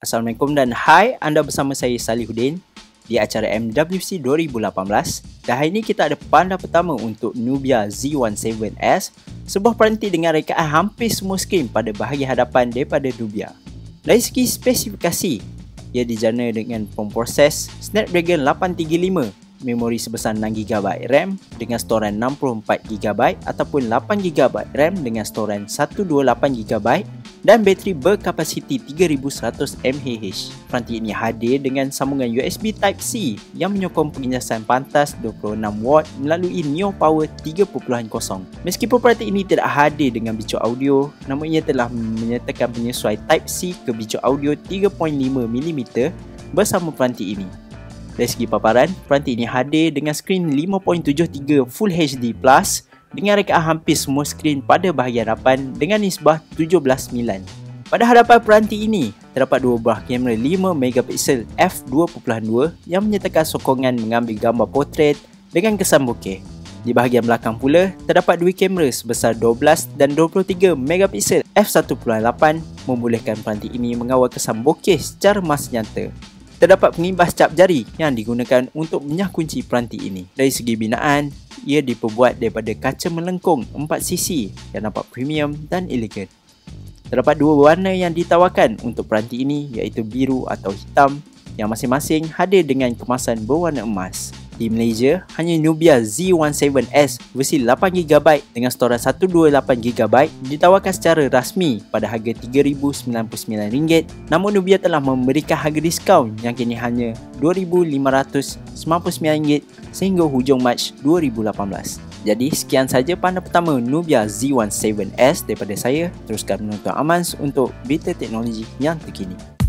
Assalamualaikum dan hai, anda bersama saya Salihuddin di acara MWC 2018 dan hari ini kita ada panda pertama untuk Nubia Z17S sebuah peranti dengan rekaan hampir semua skrin pada bahagian hadapan daripada Nubia. Dari segi spesifikasi, ia dijana dengan pemproses Snapdragon 835 memori sebesar 6GB RAM dengan storan 64GB ataupun 8GB RAM dengan storan 128GB dan bateri berkapasiti 3100 mAh. Peranti ini hadir dengan sambungan USB Type-C yang menyokong penginjasan pantas 26W melalui Neo Power 3.0. Meskipun peranti ini tidak hadir dengan bicu audio, namun ia telah menyertakan penyesuai Type-C ke bicu audio 3.5mm bersama peranti ini. Dari segi paparan, peranti ini hadir dengan skrin 5.73 Full HD Plus dengan rekaan hampir semua skrin pada bahagian hadapan dengan nisbah 17:9. Pada hadapan peranti ini, terdapat dua buah kamera 5MP f2.2 yang menyertakan sokongan mengambil gambar potret dengan kesan bokeh. Di bahagian belakang pula, terdapat dua kamera sebesar 12 dan 23MP f1.8 membolehkan peranti ini mengawal kesan bokeh secara mas nyata terdapat pengimbas cap jari yang digunakan untuk menyah kunci peranti ini. Dari segi binaan, ia diperbuat daripada kaca melengkung 4cc yang nampak premium dan elegan. Terdapat dua warna yang ditawarkan untuk peranti ini iaitu biru atau hitam yang masing-masing hadir dengan kemasan berwarna emas. Di Malaysia, hanya Nubia Z17S versi 8GB dengan storan 128GB ditawarkan secara rasmi pada harga RM3,099 namun Nubia telah memberikan harga diskaun yang kini hanya RM2,599 sehingga hujung Mac 2018. Jadi sekian saja panel pertama Nubia Z17S daripada saya. Teruskan menonton Amans untuk berita teknologi yang terkini.